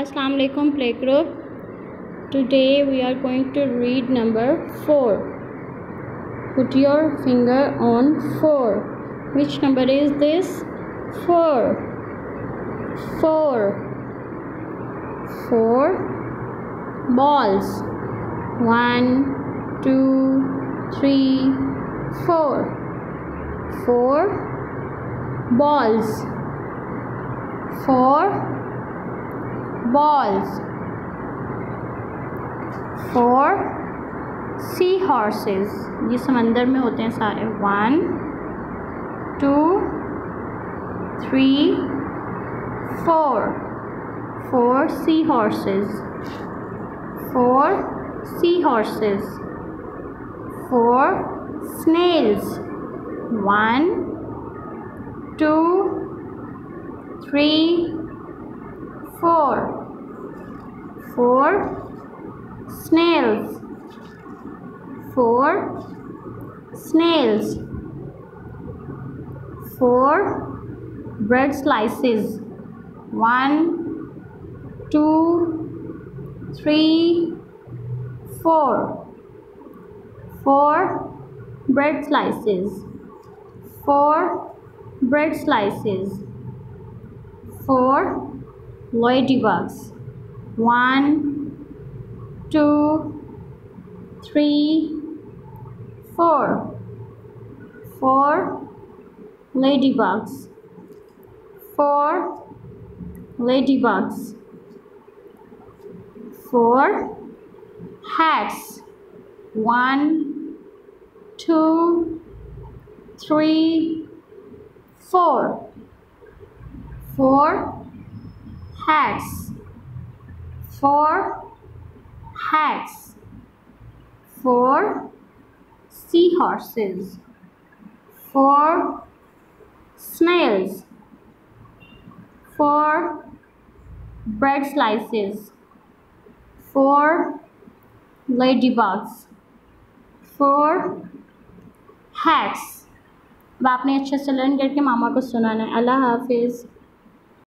Assalamu alaikum playgroup. Today we are going to read number 4. Put your finger on 4. Which number is this? 4. 4. 4 balls. 1 2 3 4. 4 balls. 4 balls four sea horses ये समंदर में होते हैं सारे one two three four four sea horses four sea horses four snails one two three four four snails. Four snails. Four bread slices. One two three four. Four bread slices. Four bread slices. Four ladybugs one two three four. Four ladybugs. Four ladybugs. Four hats. One two three four. Four hats four hats four seahorses four snails four bread slices four ladybugs four hats अब आपने अच्छे से learn करके मामा को सुनाना है अल्लाह हाफिज़